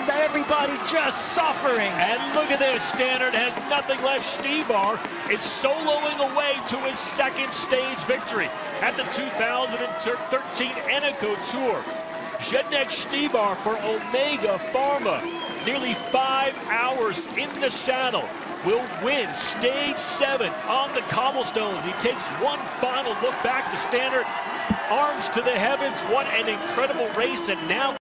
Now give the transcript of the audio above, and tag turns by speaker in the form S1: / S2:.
S1: and everybody just suffering.
S2: And look at this, Stannard has nothing left. Štybar is soloing away to his second stage victory at the 2013 Eneco Tour. Zdeněk Štybar for Omega Pharma, nearly five hours in the saddle, will win stage seven on the cobblestones. He takes one final look back to Stannard, arms to the heavens. What an incredible race, and now